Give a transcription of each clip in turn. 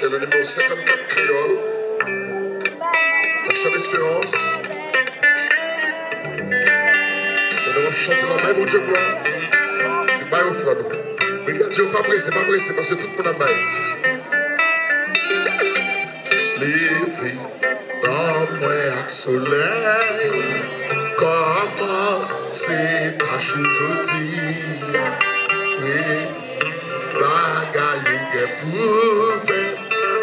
C'est le numéro 54 créole. La chante d'espérance. On va chanter la main, mon Dieu, gloire. Bye au frère. Regarde, Dieu, pas pressé, pas pressé, parce que tout le monde a bail. Les filles, dans moi, soleil, comment c'est ta aujourd'hui? Oui, bagay ou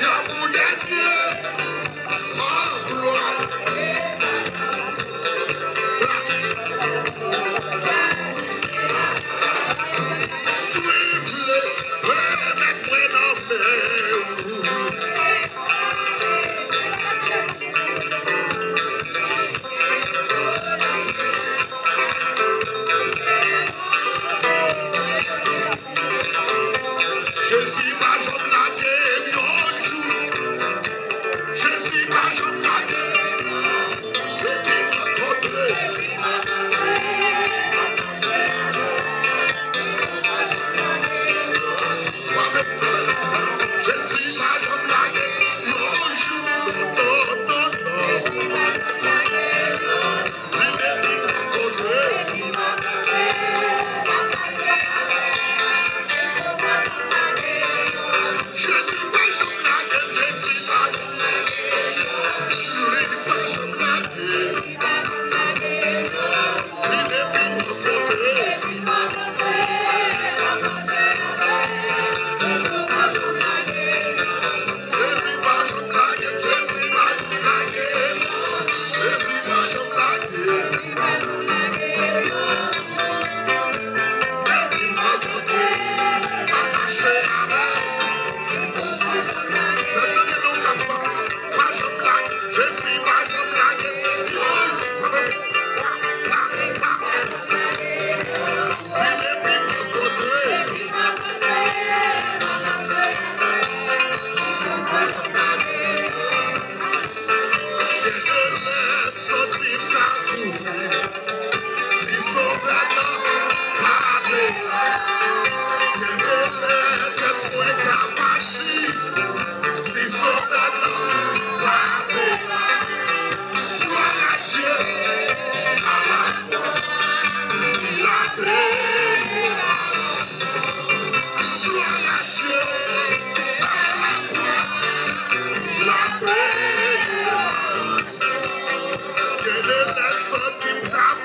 jodi.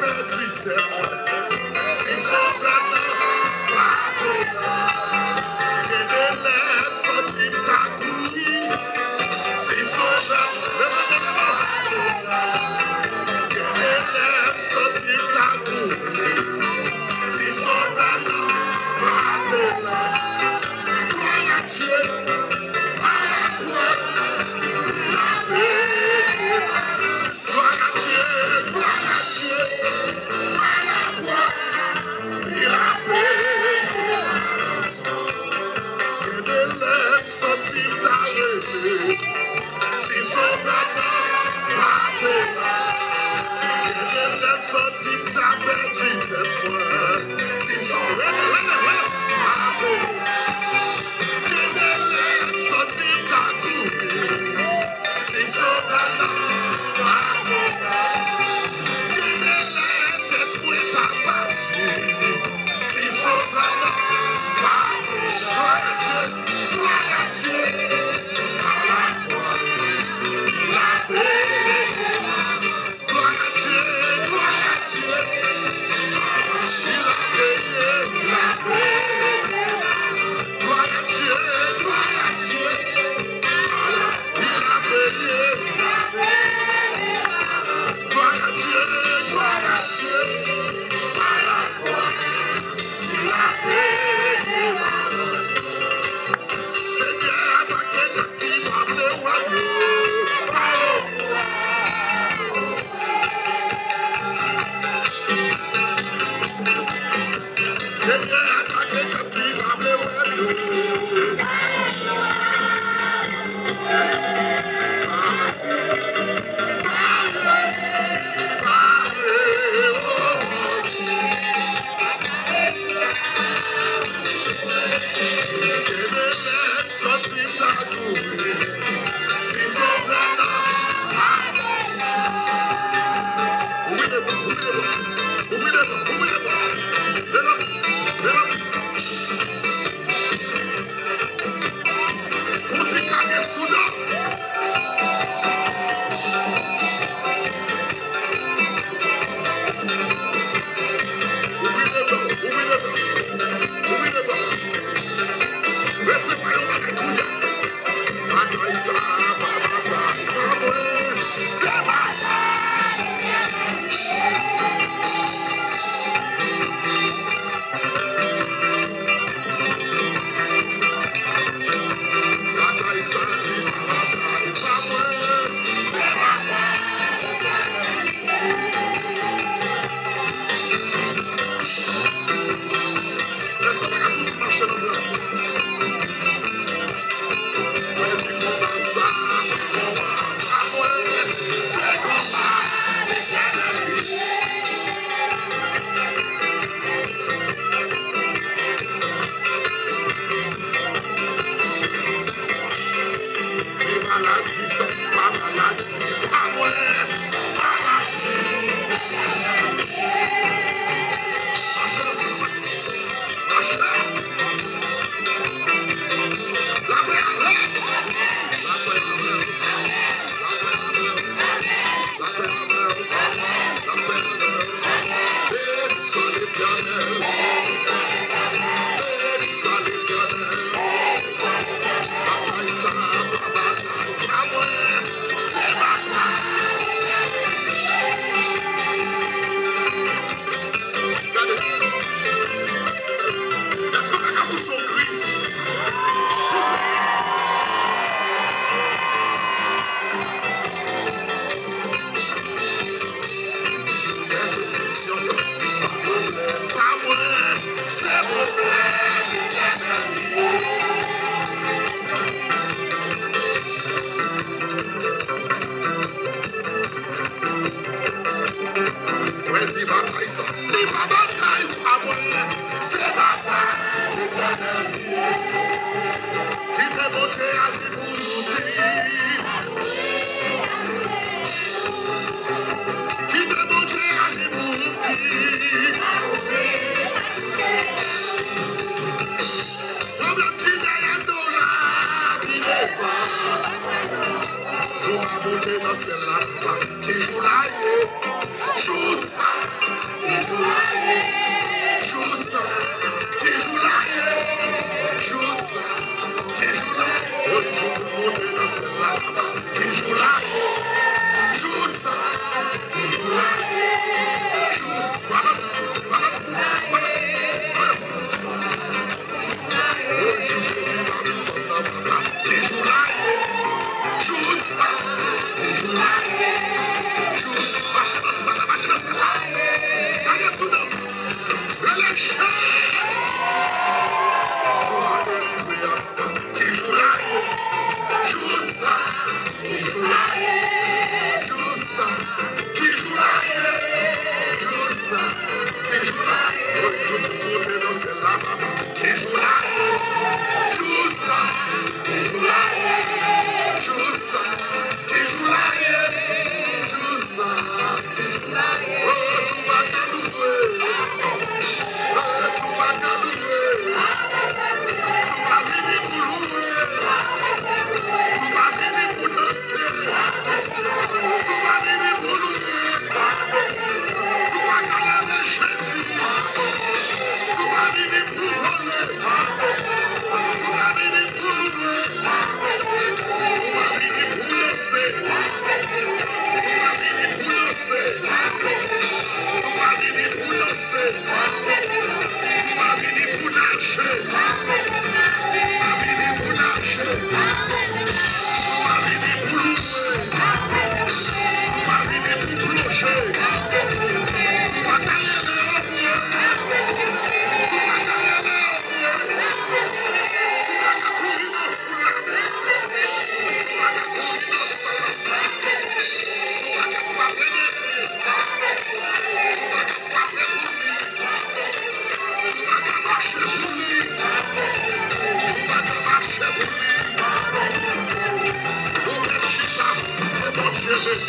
Twitter